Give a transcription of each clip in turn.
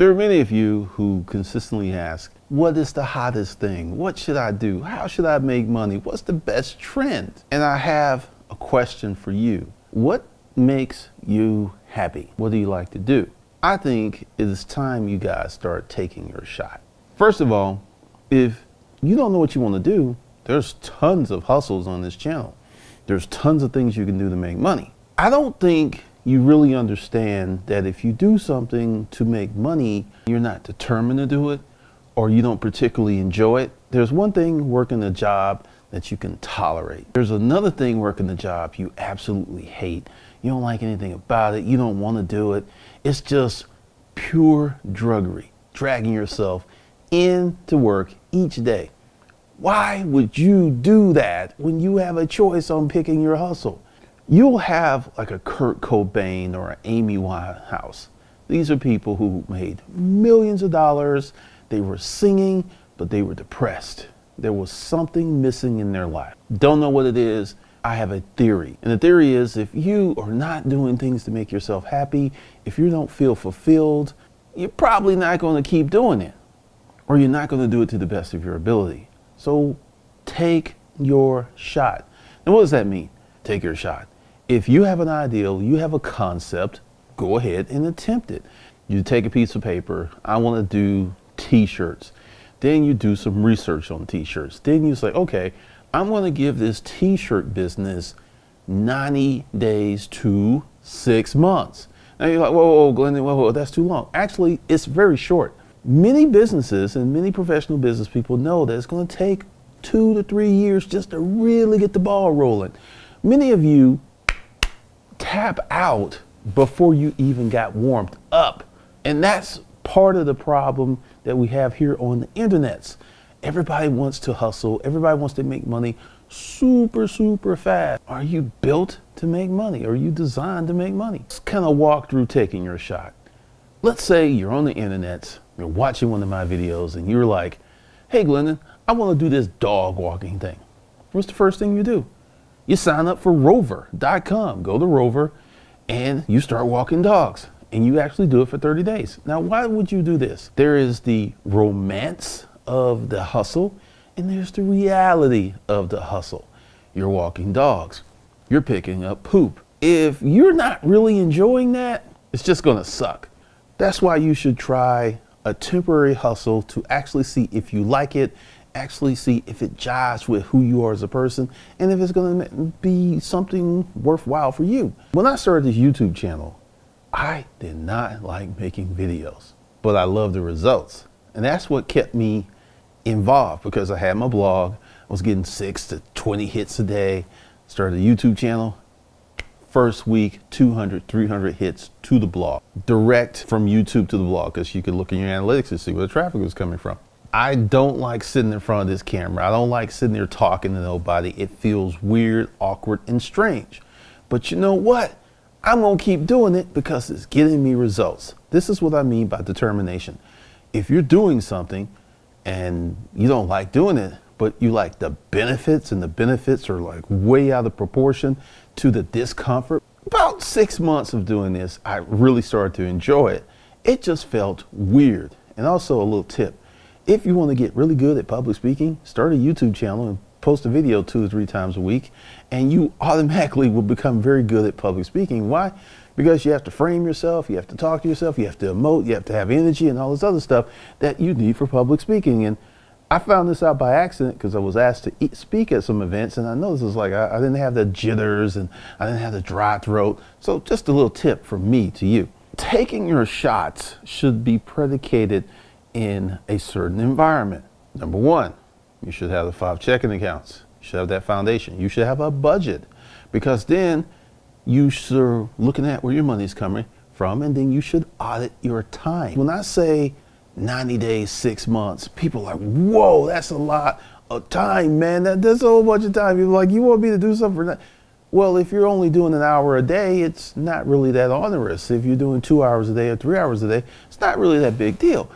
There are many of you who consistently ask, what is the hottest thing? What should I do? How should I make money? What's the best trend? And I have a question for you. What makes you happy? What do you like to do? I think it is time you guys start taking your shot. First of all, if you don't know what you want to do, there's tons of hustles on this channel. There's tons of things you can do to make money. I don't think you really understand that if you do something to make money, you're not determined to do it or you don't particularly enjoy it. There's one thing working a job that you can tolerate. There's another thing working the job you absolutely hate. You don't like anything about it. You don't want to do it. It's just pure druggery, dragging yourself into work each day. Why would you do that when you have a choice on picking your hustle? You'll have like a Kurt Cobain or an Amy Winehouse. These are people who made millions of dollars. They were singing, but they were depressed. There was something missing in their life. Don't know what it is. I have a theory. And the theory is if you are not doing things to make yourself happy, if you don't feel fulfilled, you're probably not going to keep doing it. Or you're not going to do it to the best of your ability. So take your shot. And what does that mean? Take your shot. If you have an ideal, you have a concept, go ahead and attempt it. You take a piece of paper, I want to do t-shirts. Then you do some research on t-shirts. Then you say, okay, I'm going to give this t-shirt business 90 days to six months. Now you're like, whoa, whoa, whoa Glenn, whoa, whoa, that's too long. Actually, it's very short. Many businesses and many professional business people know that it's going to take two to three years just to really get the ball rolling. Many of you tap out before you even got warmed up. And that's part of the problem that we have here on the internets. Everybody wants to hustle, everybody wants to make money super, super fast. Are you built to make money? Are you designed to make money? Let's kind of walk through taking your shot. Let's say you're on the internet, you're watching one of my videos, and you're like, hey, Glendon, I want to do this dog walking thing. What's the first thing you do? You sign up for rover.com. Go to Rover and you start walking dogs and you actually do it for 30 days. Now, why would you do this? There is the romance of the hustle and there's the reality of the hustle. You're walking dogs, you're picking up poop. If you're not really enjoying that, it's just gonna suck. That's why you should try a temporary hustle to actually see if you like it actually see if it jives with who you are as a person and if it's going to be something worthwhile for you. When I started this YouTube channel, I did not like making videos, but I loved the results. And that's what kept me involved because I had my blog, I was getting six to 20 hits a day, started a YouTube channel. First week, 200, 300 hits to the blog, direct from YouTube to the blog because you could look in your analytics to see where the traffic was coming from. I don't like sitting in front of this camera. I don't like sitting there talking to nobody. It feels weird, awkward, and strange. But you know what? I'm going to keep doing it because it's getting me results. This is what I mean by determination. If you're doing something and you don't like doing it, but you like the benefits and the benefits are like way out of proportion to the discomfort, about six months of doing this, I really started to enjoy it. It just felt weird. And also a little tip if you want to get really good at public speaking, start a YouTube channel and post a video two or three times a week, and you automatically will become very good at public speaking. Why? Because you have to frame yourself, you have to talk to yourself, you have to emote, you have to have energy and all this other stuff that you need for public speaking. And I found this out by accident because I was asked to eat, speak at some events, and I know this was like I, I didn't have the jitters and I didn't have the dry throat. So, just a little tip from me to you. Taking your shots should be predicated in a certain environment. Number one, you should have the five checking accounts. You should have that foundation. You should have a budget because then you should looking at where your money is coming from and then you should audit your time. When I say 90 days, six months, people are like, whoa, that's a lot of time, man. That, that's a whole bunch of time. You're like, you want me to do something for that? Well, if you're only doing an hour a day, it's not really that onerous. If you're doing two hours a day or three hours a day, it's not really that big deal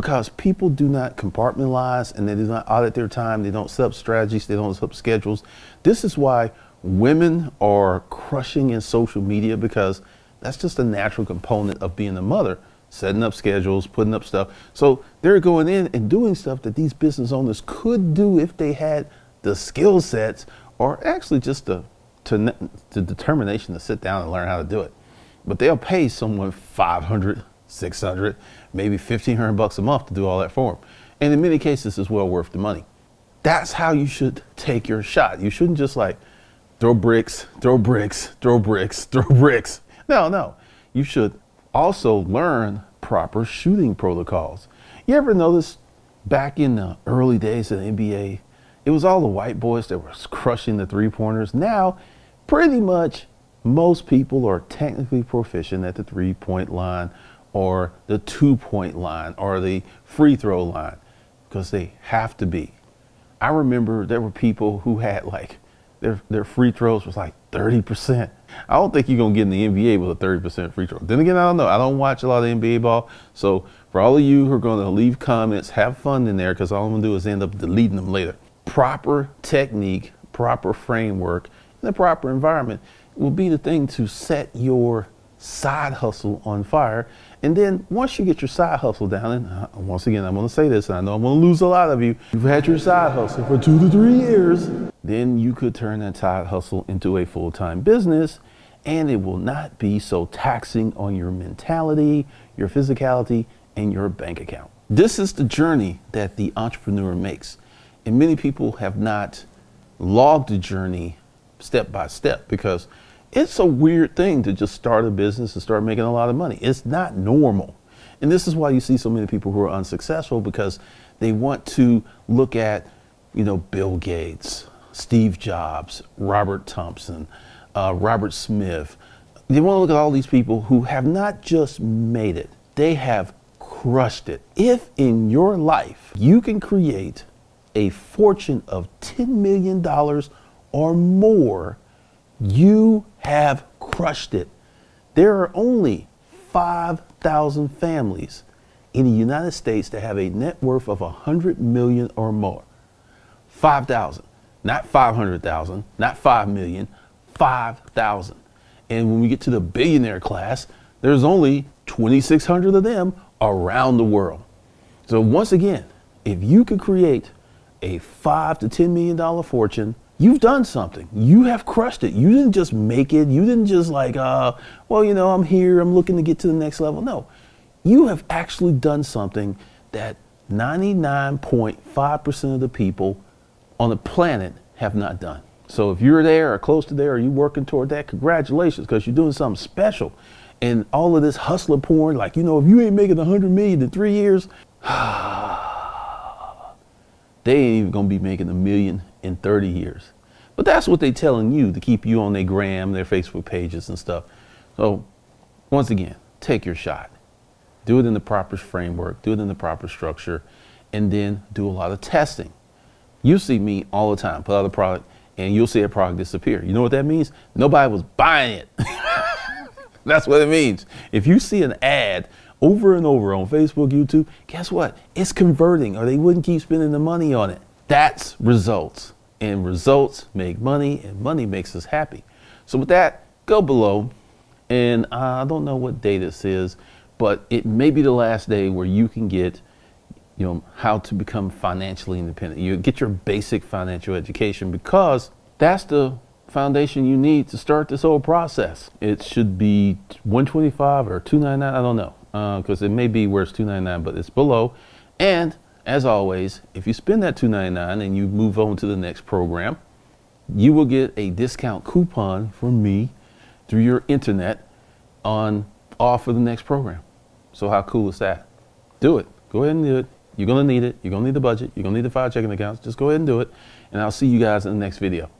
because people do not compartmentalize and they do not audit their time. They don't set up strategies. They don't set up schedules. This is why women are crushing in social media because that's just a natural component of being a mother. setting up schedules, putting up stuff. So they're going in and doing stuff that these business owners could do if they had the skill sets or actually just the, the determination to sit down and learn how to do it. But they'll pay someone 500, 600, maybe 1500 bucks a month to do all that for them. And in many cases, it's well worth the money. That's how you should take your shot. You shouldn't just like throw bricks, throw bricks, throw bricks, throw bricks. No, no. You should also learn proper shooting protocols. You ever notice back in the early days of the NBA, it was all the white boys that were crushing the three pointers. Now, pretty much most people are technically proficient at the three point line or the two point line or the free throw line because they have to be. I remember there were people who had like their, their free throws was like 30%. I don't think you're going to get in the NBA with a 30% free throw. Then again, I don't know. I don't watch a lot of NBA ball. So for all of you who are going to leave comments, have fun in there because all I'm going to do is end up deleting them later. Proper technique, proper framework, and the proper environment will be the thing to set your side hustle on fire. And then once you get your side hustle down, and uh, once again, I'm to say this, and I know I'm to lose a lot of you. You've had your side hustle for two to three years. Then you could turn that side hustle into a full time business, and it will not be so taxing on your mentality, your physicality, and your bank account. This is the journey that the entrepreneur makes. And many people have not logged the journey step by step because it's a weird thing to just start a business and start making a lot of money. It's not normal. And this is why you see so many people who are unsuccessful because they want to look at, you know, Bill Gates, Steve Jobs, Robert Thompson, uh, Robert Smith. They want to look at all these people who have not just made it, they have crushed it. If in your life you can create a fortune of $10 million or more, you have crushed it. There are only 5,000 families in the United States that have a net worth of 100 million or more. 5,000, not 500,000, not 5 million, 5,000. And when we get to the billionaire class, there's only 2,600 of them around the world. So once again, if you could create a five to $10 million fortune you've done something. You have crushed it. You didn't just make it. You didn't just like, uh, well, you know, I'm here. I'm looking to get to the next level. No, you have actually done something that 99.5% of the people on the planet have not done. So if you're there or close to there or you're working toward that, congratulations, because you're doing something special. And all of this hustler porn, like, you know, if you ain't making 100 million in three years, they ain't even gonna be making a million in 30 years. But that's what they're telling you to keep you on their gram, their Facebook pages and stuff. So once again, take your shot. Do it in the proper framework, do it in the proper structure, and then do a lot of testing. You see me all the time, put out a product, and you'll see a product disappear. You know what that means? Nobody was buying it. That's what it means. If you see an ad over and over on Facebook, YouTube, guess what? It's converting, or they wouldn't keep spending the money on it. That's results. And results make money, and money makes us happy. So, with that, go below. And I don't know what day this is, but it may be the last day where you can get you know how to become financially independent you get your basic financial education because that's the foundation you need to start this whole process it should be 125 or 299 i don't know because uh, it may be where it's 299 but it's below and as always, if you spend that $2.99 and you move on to the next program, you will get a discount coupon from me through your internet on off for the next program. So how cool is that? Do it. Go ahead and do it. You're going to need it. You're going to need the budget. You're going to need the five checking accounts. Just go ahead and do it. And I'll see you guys in the next video.